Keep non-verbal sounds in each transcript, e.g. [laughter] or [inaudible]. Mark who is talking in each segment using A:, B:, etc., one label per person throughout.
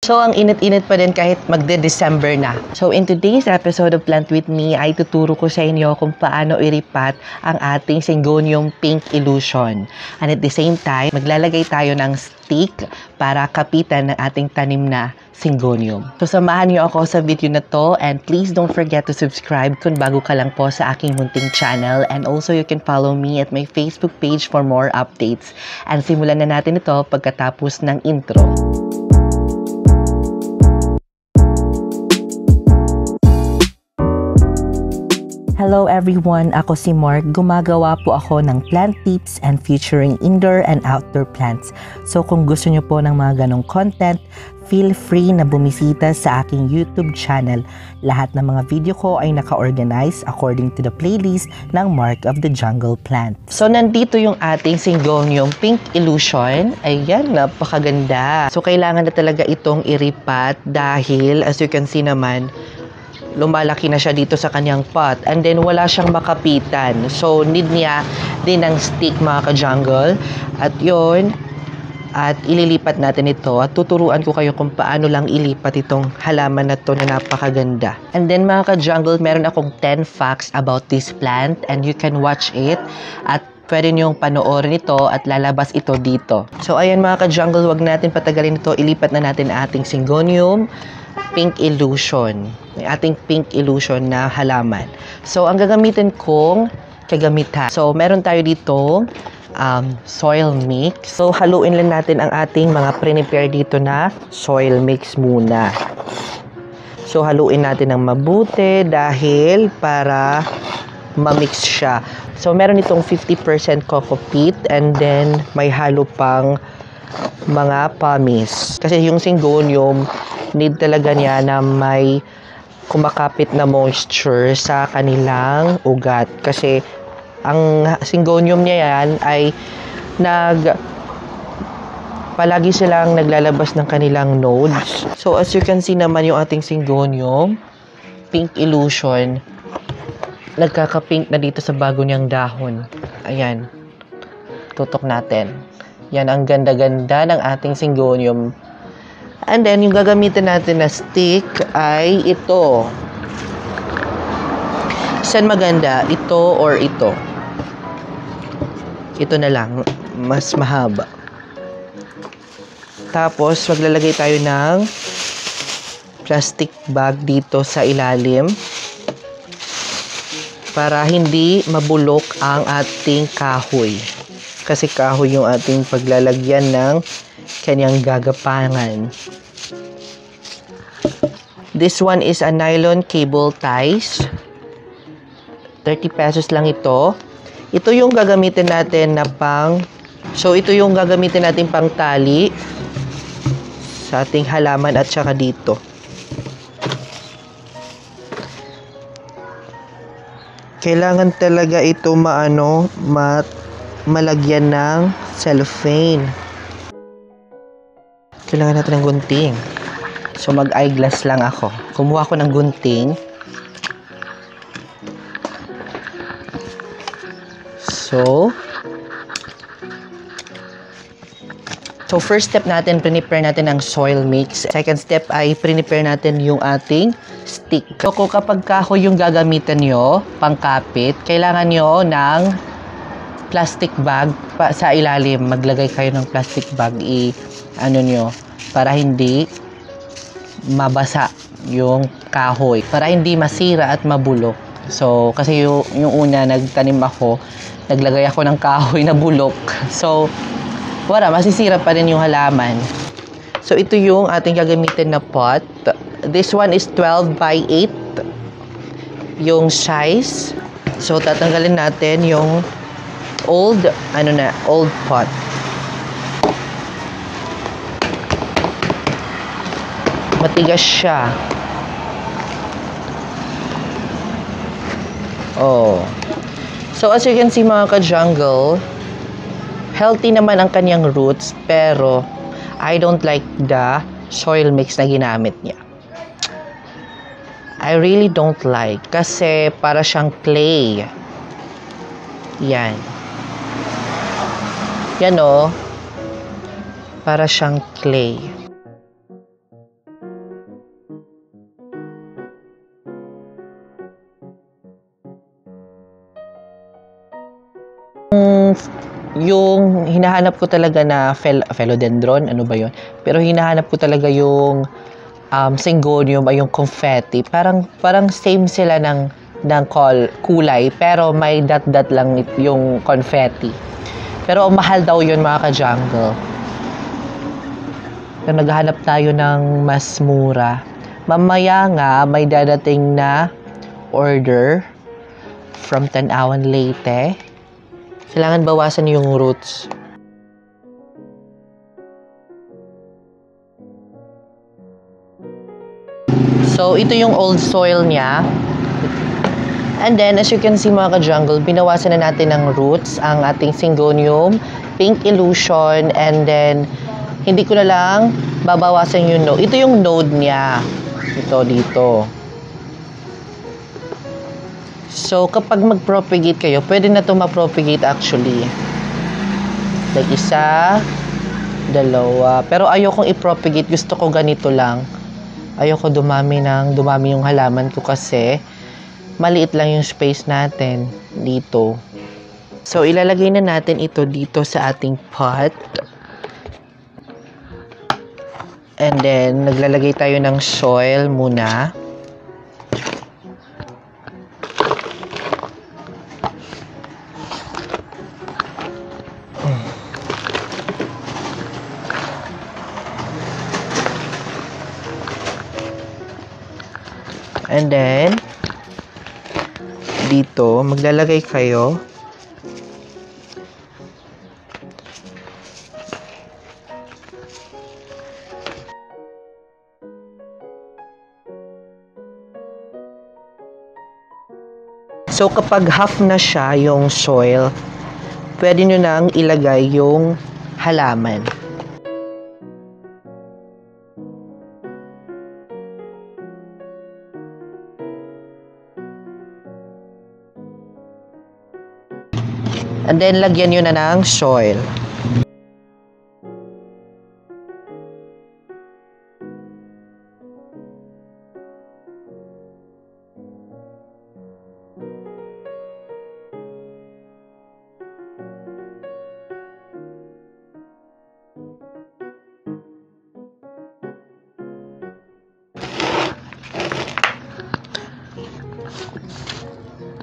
A: So, ang init-init pa din kahit magde-December na. So, in today's episode of Plant With Me, ay tuturo ko sa inyo kung paano iripat ang ating Syngonium Pink Illusion. And at the same time, maglalagay tayo ng stick para kapitan ng ating tanim na Syngonium. So, samahan niyo ako sa video na to and please don't forget to subscribe kung bago ka lang po sa aking munting channel and also you can follow me at my Facebook page for more updates. And simulan na natin ito pagkatapos ng intro. Hello everyone, ako si Mark. Gumagawa po ako ng plant tips and featuring indoor and outdoor plants. So kung gusto nyo po ng mga ganong content, feel free na bumisita sa aking YouTube channel. Lahat ng mga video ko ay naka-organize according to the playlist ng Mark of the Jungle Plant. So nandito yung ating Syngonium Pink Illusion. Ayan, napakaganda. So kailangan na talaga itong iripat dahil as you can see naman, lumalaki na siya dito sa kanyang pot. And then, wala siyang makapitan. So, need niya din ng stick, mga ka-jungle. At yon at ililipat natin ito at tuturuan ko kayo kung paano lang ilipat itong halaman na to na napakaganda. And then mga ka-jungle, meron akong 10 facts about this plant and you can watch it at pwede niyong panoorin ito at lalabas ito dito. So ayan mga ka-jungle, wag natin patagalin ito. Ilipat na natin ating Syngonium Pink Illusion. Yung ating Pink Illusion na halaman. So ang gagamitin kong kagamitan. So meron tayo dito um, soil mix. So, haluin lang natin ang ating mga prepare dito na soil mix muna. So, haluin natin ng mabuti dahil para ma-mix siya. So, meron itong 50% coco peat and then may halo pang mga pumice. Kasi yung syngonium, need talaga niya na may kumakapit na moisture sa kanilang ugat. Kasi ang syngonium niya yan ay nag palagi silang naglalabas ng kanilang nodes. So as you can see naman yung ating syngonium, pink illusion, nagkaka-pink na dito sa bago niyang dahon. Ayan. Tutok natin. Yan ang ganda-ganda ng ating syngonium. And then, yung gagamitin natin na stick ay ito. Saan maganda? Ito or ito? Ito na lang. Mas mahaba. Tapos, maglalagay tayo ng plastic bag dito sa ilalim para hindi mabulok ang ating kahoy. Kasi kahoy yung ating paglalagyan ng kanyang gagapangan. This one is a nylon cable ties. 30 pesos lang ito. Ito yung gagamitin natin na pang So ito yung gagamitin natin pang tali sa ating halaman at saka dito. Kailangan talaga ito maano, mat malagyan ng cellophane. Kailangan natin ng gunting. So, mag-eyeglass lang ako. Kumuha ko ng gunting. So, So, first step natin, prepare natin ng soil mix. Second step ay prepare natin yung ating stick. So, kung kapag kahoy yung gagamitan nyo, pangkapit, kailangan nyo ng plastic bag pa sa ilalim. Maglagay kayo ng plastic bag i ano nyo para hindi mabasa yung kahoy. Para hindi masira at mabulok. So, kasi yung, yung una nagtanim ako, naglagay ako ng kahoy na bulok. [laughs] So, wala, masisira pa rin yung halaman. So, ito yung ating gagamitin na pot. This one is 12 by 8 yung size. So, tatanggalin natin yung old, ano na, old pot. Matigas siya. Oh. So, as you can see mga ka-jungle, healthy naman ang kanyang roots, pero I don't like the soil mix na ginamit niya. I really don't like kasi para siyang clay. Yan. Yan o. Oh. Para siyang clay. Yung, yung hinahanap ko talaga na fel, philodendron, ano ba yon Pero hinahanap ko talaga yung um, syngonium ay yung confetti. Parang, parang same sila ng, ng call, kulay, pero may dot-dot lang yung confetti. Pero mahal daw yun mga ka-jungle. So, naghahanap tayo ng mas mura. Mamaya nga, may dadating na order from Tanawan Leyte. Kailangan bawasan yung roots. So, ito yung old soil niya. And then, as you can see mga ka-jungle, binawasan na natin ng roots ang ating syngonium, pink illusion, and then, hindi ko na lang babawasan yung node. Ito yung node niya. Ito, dito. So, kapag mag-propagate kayo, pwede na ito ma-propagate actually. Like, isa, dalawa. Pero ayokong i-propagate. Gusto ko ganito lang. Ayoko dumami ng dumami yung halaman ko kasi maliit lang yung space natin dito. So, ilalagay na natin ito dito sa ating pot. And then, naglalagay tayo ng soil muna. And then, dito, maglalagay kayo So, kapag half na siya yung soil, pwede nyo nang ilagay yung halaman. And then, lagyan nyo na ng soil.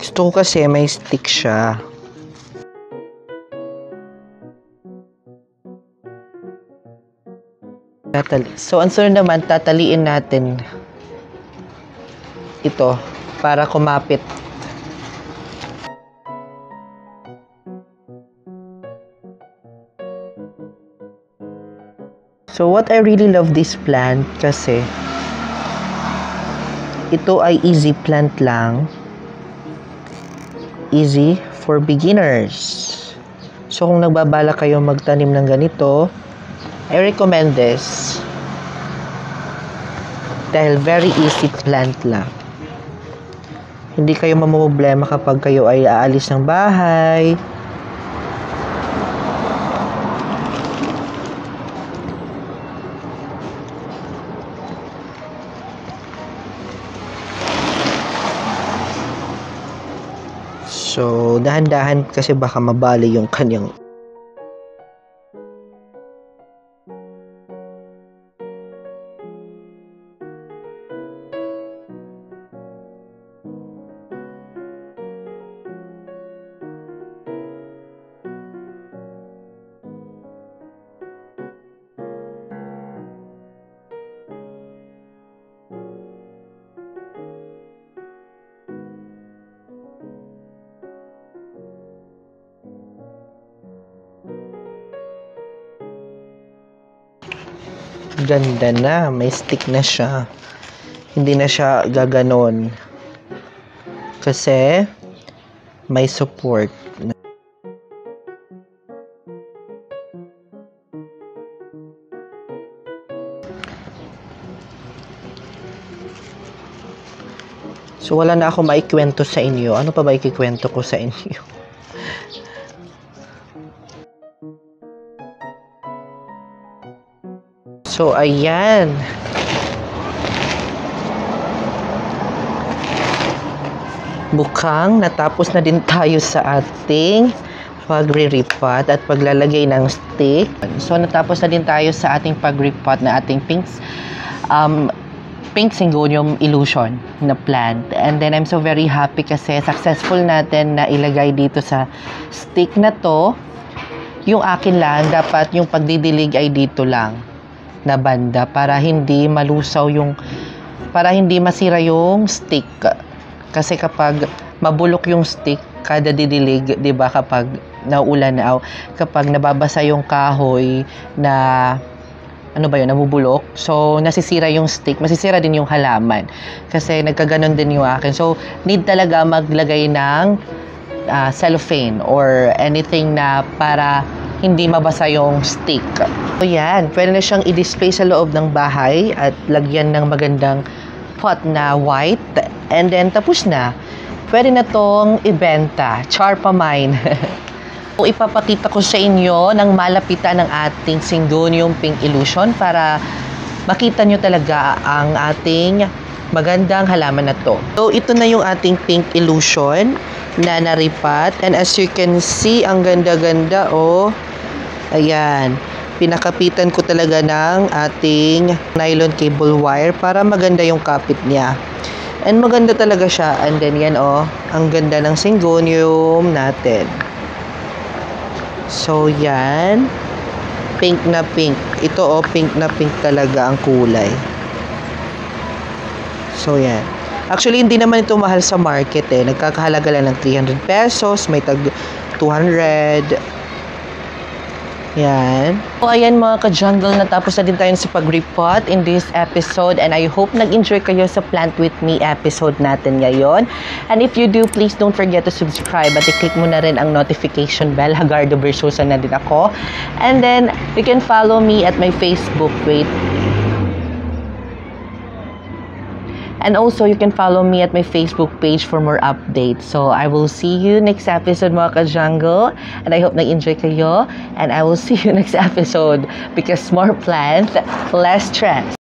A: Gusto ko kasi may stick siya. Tatali. So, ang sunod naman, tataliin natin ito para kumapit. So, what I really love this plant kasi ito ay easy plant lang. Easy for beginners. So, kung nagbabala kayo magtanim ng ganito, I recommend this. Dahil very easy plant lang. Hindi kayo mamumblema kapag kayo ay aalis ng bahay. So, dahan-dahan kasi baka mabali yung kanyang Ganda na. May stick na siya. Hindi na siya gaganon. Kasi, may support. So, wala na ako maikwento sa inyo. Ano pa ba ikikwento ko sa inyo? [laughs] So, ayan. Mukhang natapos na din tayo sa ating pagre-repot at paglalagay ng stick. So, natapos na din tayo sa ating pag-repot na ating pinks um, pink syngonium illusion na plant. And then I'm so very happy kasi successful natin na ilagay dito sa stick na to. Yung akin lang, dapat yung pagdidilig ay dito lang na banda para hindi malusaw yung para hindi masira yung stick. Kasi kapag mabulok yung stick, kada didilig, 'di ba, kapag naulan na, kapag nababasa yung kahoy na ano ba yun, nabubulok. So, nasisira yung stick, masisira din yung halaman. Kasi nagkaganon din yung akin. So, need talaga maglagay ng uh, cellophane or anything na para hindi mabasa yung stick. So, yan. Pwede na siyang i-display sa loob ng bahay at lagyan ng magandang pot na white. And then, tapos na. Pwede na tong ibenta. Char pa mine. [laughs] So, ipapakita ko sa inyo ng malapitan ng ating Syngonium Pink Illusion para makita nyo talaga ang ating magandang halaman na to. So, ito na yung ating Pink Illusion na naripat. And as you can see, ang ganda-ganda, oh. Ayan. Pinakapitan ko talaga ng ating nylon cable wire para maganda yung kapit niya. And maganda talaga siya. And then yan, oh. Ang ganda ng Syngonium natin. So, yan. Pink na pink. Ito, oh, pink na pink talaga ang kulay. So, yan. Actually, hindi naman ito mahal sa market eh. Nagkakahalaga lang ng 300 pesos. May tag 200. Yan. So, ayan mga ka-jungle, natapos na din tayo sa pag-repot in this episode and I hope nag-enjoy kayo sa Plant With Me episode natin ngayon. And if you do, please don't forget to subscribe at i-click mo na rin ang notification bell. [laughs] Hagardo Versosa na din ako. And then, you can follow me at my Facebook page And also, you can follow me at my Facebook page for more updates. So, I will see you next episode mga ka-jungle. And I hope nag-enjoy kayo. And I will [laughs] see you next episode because more plants, less stress.